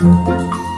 Música